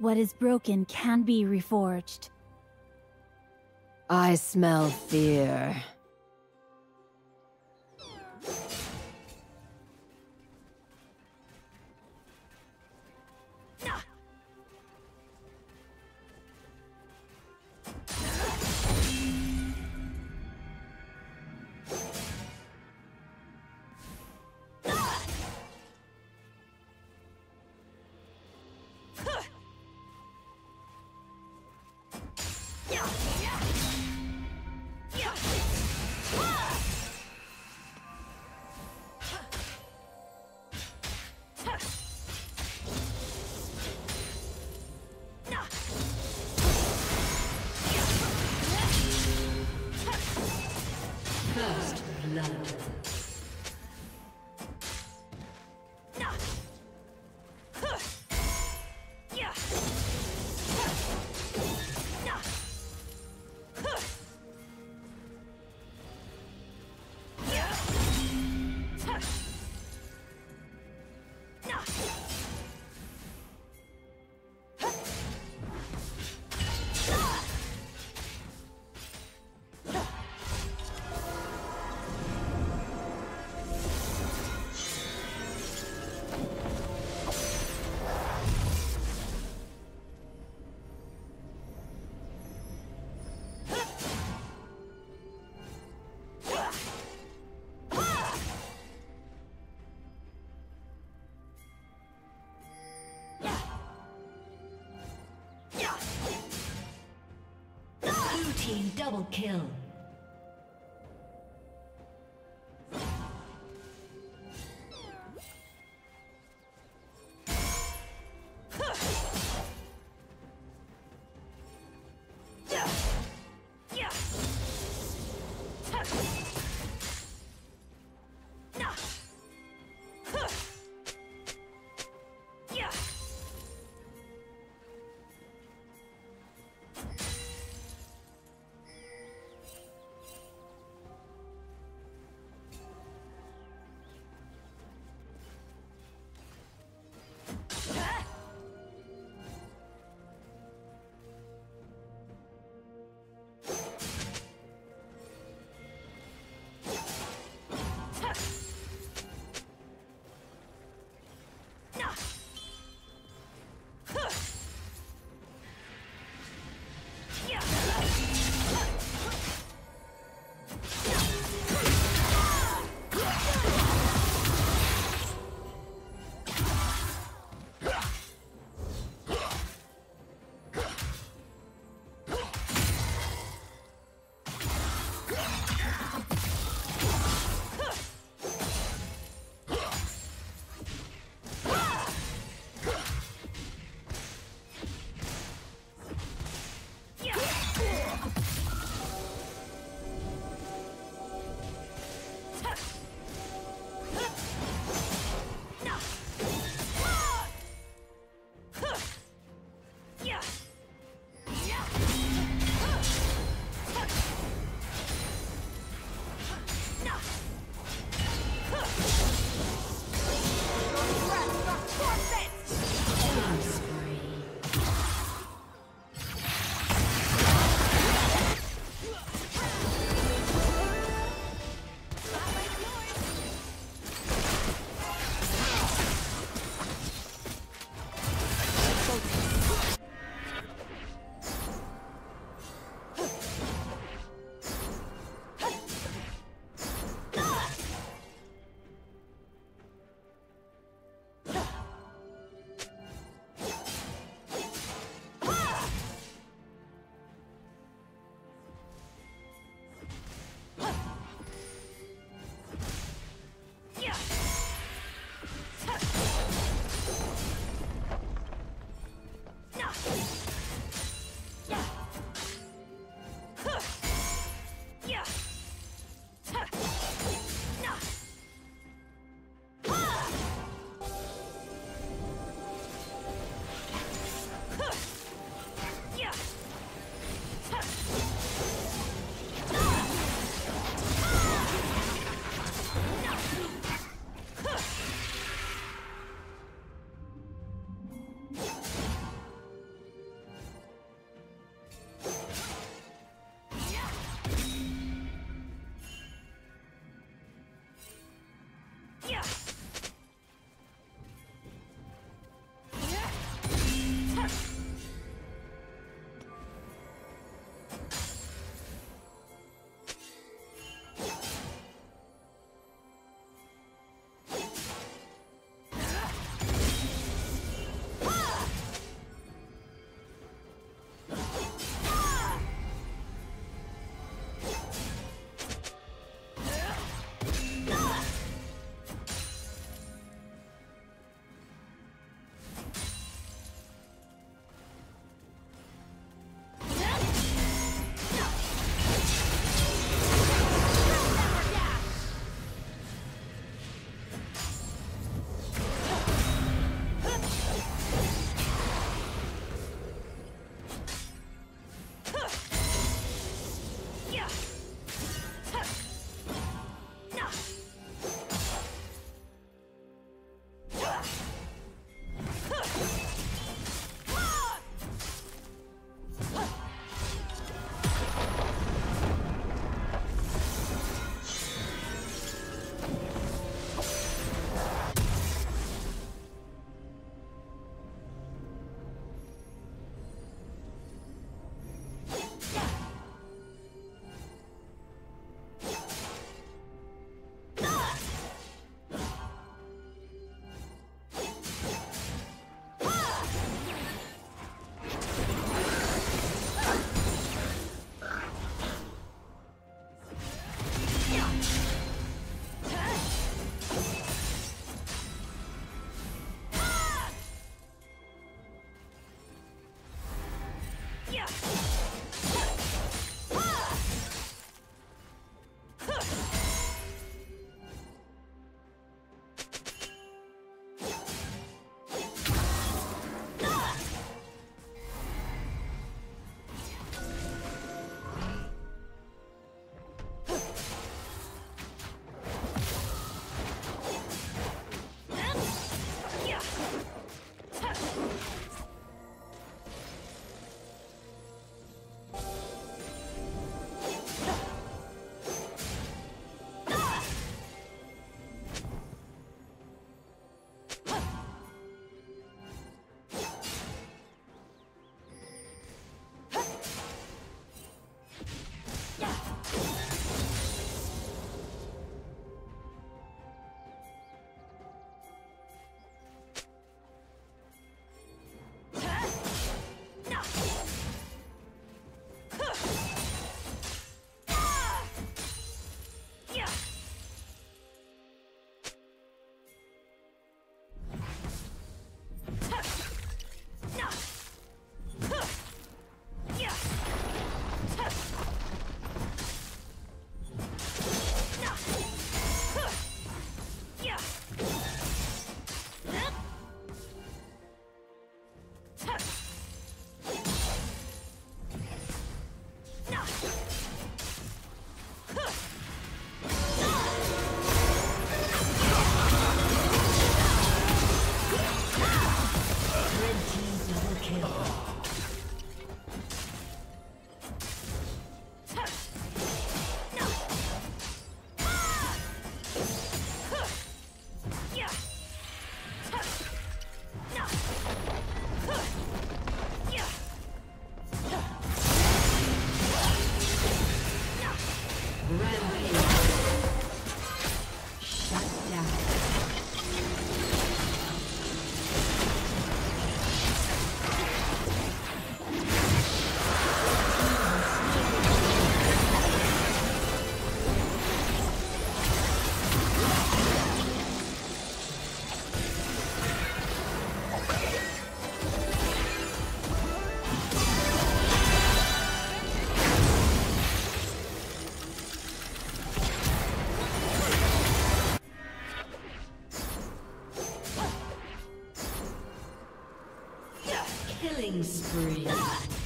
What is broken can be reforged. I smell fear. Team double kill. Red Killing spree.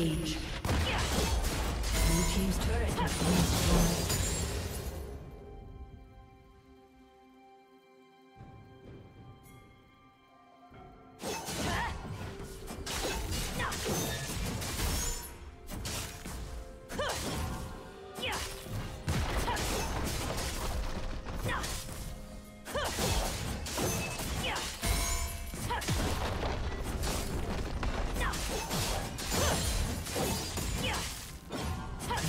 Rampage.